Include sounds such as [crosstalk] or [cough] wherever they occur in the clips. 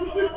Thank [laughs] you.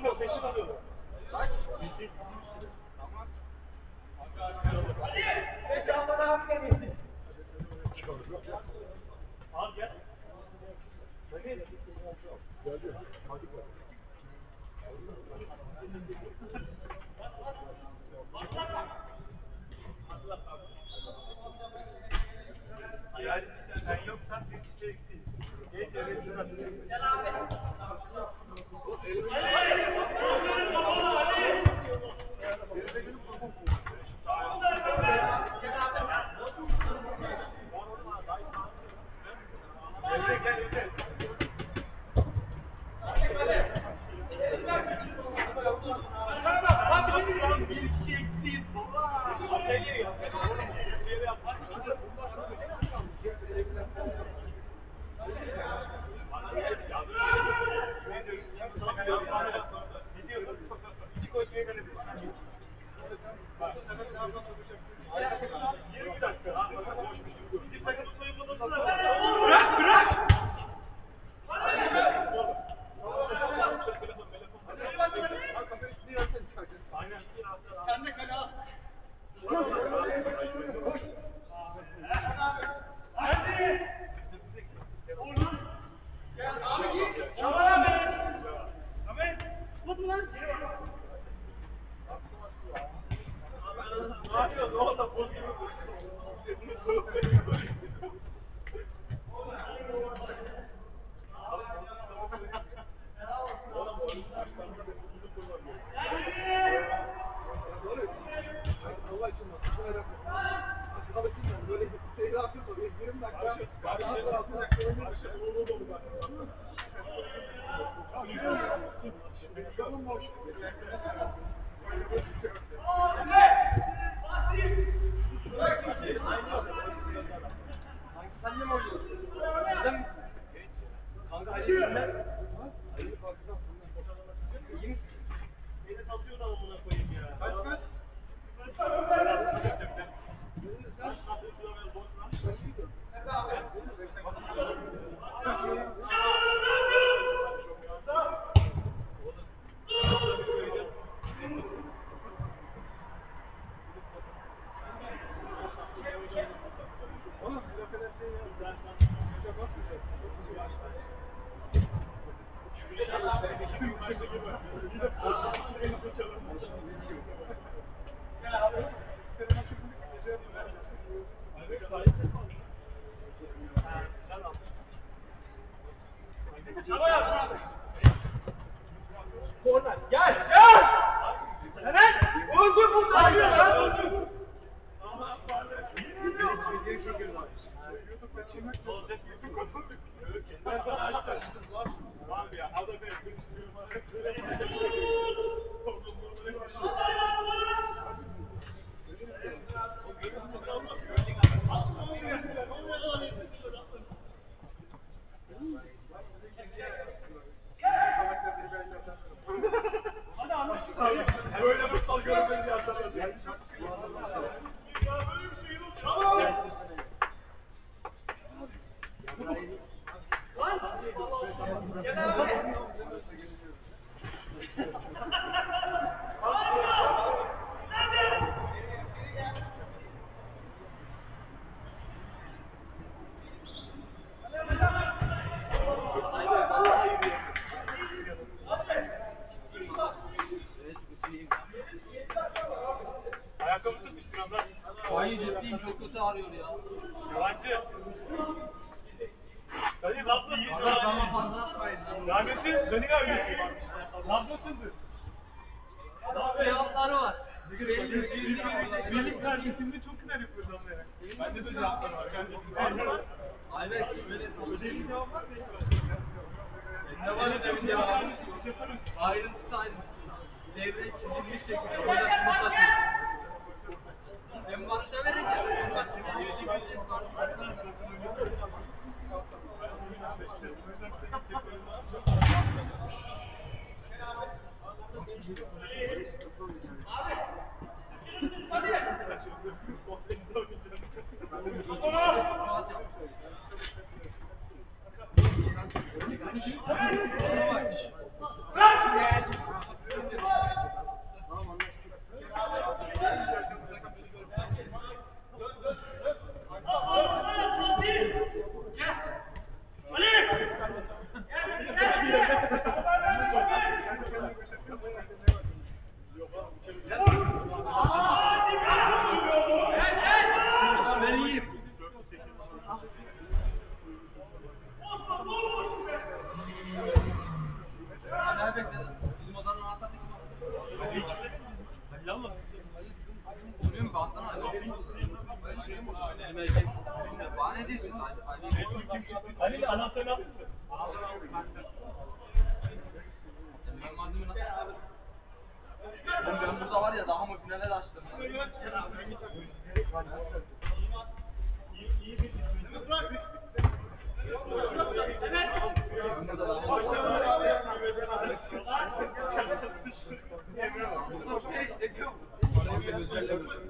alıyor, peşin alıyor. Kaç? Tamam. Al gel. Hadi. Geldi. Hadi bak. Yani sen yoksan bir şey eksik. Geç eve şurası. Gel abi. Allah için bak. Bu merak etme. Aşağıdaki yani böyle bir seyir atıyorsa 20 dakika. Abi daha sonra 6 dakika önce bir şey olur olur bak. Canım boş. Sen ne mi oynuyorsun? Sen... Kanka Ali, ben... Ali anahtarı al. Ben burada var ya daha mı finale açtım. Thank you.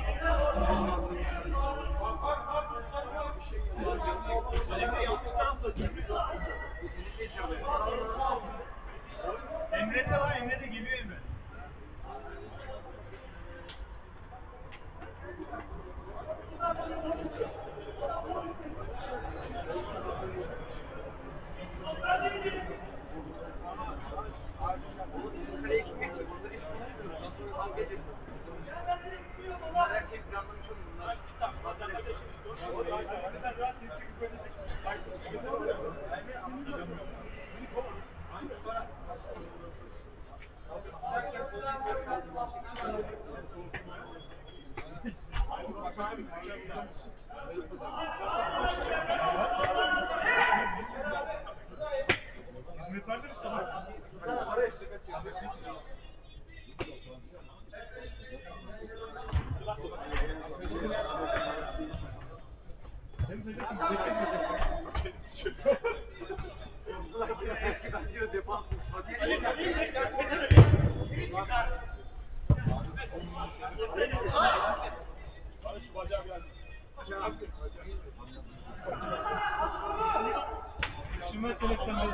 Şimdi selektörü.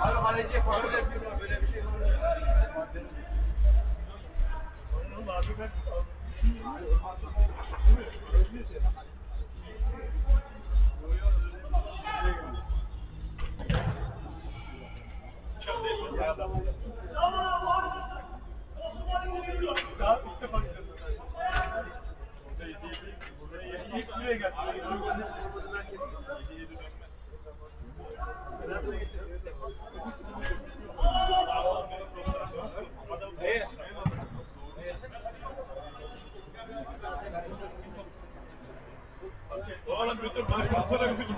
Hayır, kaleci yapar. Böyle bir şey var. Onun abi ben. Değil mi? Buraya gel. Oğlum bütün başkanlara götür.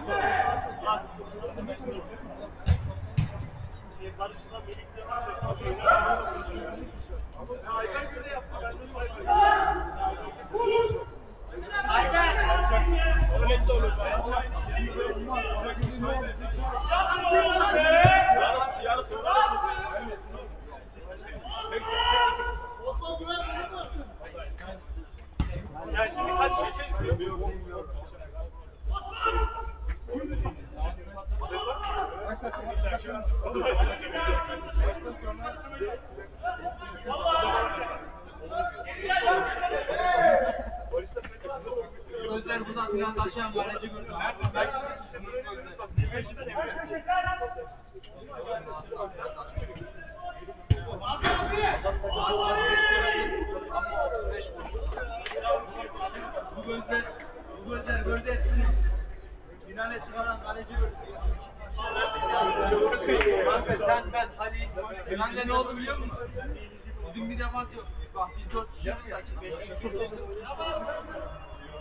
Barış'la birlikte Ayber böyle yaptı. Ayber. Ayber. Ayber. Ayber. Ayber. Gözler buradan biraz aşağı öğrenci gördüm. Bu gözler, bu gözler gördü hepsini. Finale çıkaran kaleci gördü. Sen ben Halil. Finalde ne oldu biliyor musun? Bizim bir defans yok. Bak biz dört kişi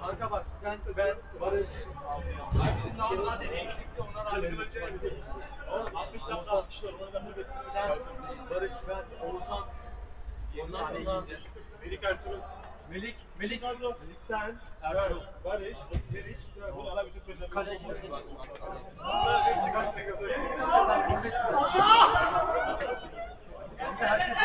Kanka bak sen ben Barış. Bizim daha zaten eksikti onlar halledecek. Oğlum 60 dakika 60 dakika. Sen Barış ben Oğuzhan. Ondan sonra Melik Ertuğrul. Melik, Melik, Melik sen, Erdoğan, Barış, Deniz, bunlarla bütün sözlerimiz. Kaleci. Herkes